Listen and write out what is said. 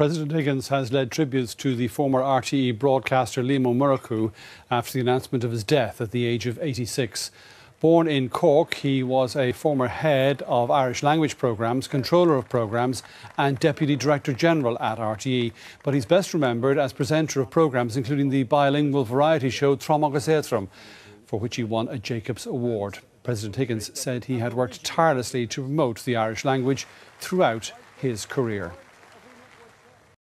President Higgins has led tributes to the former RTE broadcaster Liam Ó Murchú after the announcement of his death at the age of 86. Born in Cork, he was a former head of Irish language programmes, controller of programmes, and deputy director general at RTE. But he's best remembered as presenter of programmes including the bilingual variety show Trom for which he won a Jacobs Award. President Higgins said he had worked tirelessly to promote the Irish language throughout his career.